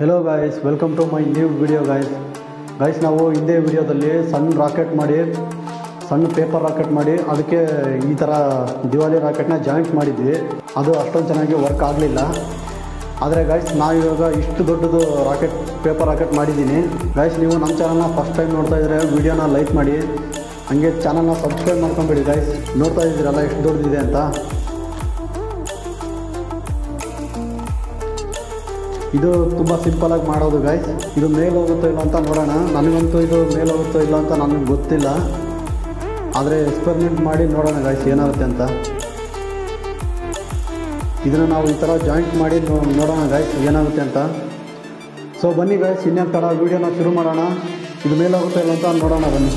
Hello guys welcome to my new video guys guys ನಾವು ಹಿಂದೆ ವಿಡಿಯೋದಲ್ಲಿ ಸಣ್ಣ ರಾಕೆಟ್ ಮಾಡಿ ಸಣ್ಣ ಪೇಪರ್ ರಾಕೆಟ್ ಮಾಡಿ, ಅದಕ್ಕೆ ಈ ಥರ ದಿವಾಲಿ ರಾಕೆಟ್ನ ಜಾಯಿಂಟ್ ಮಾಡಿದ್ವಿ. ಅದು ಅಷ್ಟೊಂದು ಚೆನ್ನಾಗಿ ವರ್ಕ್ ಆಗಲಿಲ್ಲ. ಆದರೆ ಗಾಯ್ಸ್ ನಾವು ಇವಾಗ ಇಷ್ಟು ದೊಡ್ಡದು ರಾಕೆಟ್ ಪೇಪರ್ ರಾಕೆಟ್ ಮಾಡಿದ್ದೀನಿ ಗಾಯ್ಸ್ ನೀವು ನಮ್ಮ ಚಾನಲ್ನ ಫಸ್ಟ್ ಟೈಮ್ ನೋಡ್ತಾ ಇದ್ದರೆ ವಿಡಿಯೋನ ಲೈಕ್ ಮಾಡಿ. ಹಂಗೆ ಚಾನಲ್ನ ಸಬ್ಸ್ಕ್ರೈಬ್ ಮಾಡ್ಕೊಂಬಿಡಿ ಗಾಯ್ಸ್ ನೋಡ್ತಾ ಇದ್ದೀರಲ್ಲ, ಎಷ್ಟು ದೊಡ್ಡದಿದೆ ಅಂತ. ಇದು ತುಂಬ ಸಿಂಪಲಾಗಿ ಮಾಡೋದು ಗಾಯ್ಸ್ ಇದು ಮೇಲೆ ಹೋಗುತ್ತೋ ಇಲ್ಲ ಅಂತ ನೋಡೋಣ. ನನಗಂತೂ ಇದು ಮೇಲೆ ಹೋಗುತ್ತೋ ಇಲ್ಲ ಅಂತ ನನಗೆ ಗೊತ್ತಿಲ್ಲ. ಆದರೆ ಎಕ್ಸ್ಪೆರಿಮೆಂಟ್ ಮಾಡಿ ನೋಡೋಣ ಗಾಯ್ಸ್ ಏನಾಗುತ್ತೆ ಅಂತ. ಇದನ್ನು ನಾವು ಈ ಥರ ಜಾಯಿಂಟ್ ಮಾಡಿ ನೋಡೋಣ ಗಾಯ್ಸ್ ಏನಾಗುತ್ತೆ ಅಂತ. ಸೊ ಬನ್ನಿ ಗಾಯ್ಸ್ ಇನ್ನೇನು ತಡ ವೀಡಿಯೋನ ಶುರು ಮಾಡೋಣ. ಇದು ಮೇಲೆ ಹೋಗುತ್ತೋ ಇಲ್ಲ ಅಂತ ನೋಡೋಣ, ಬನ್ನಿ.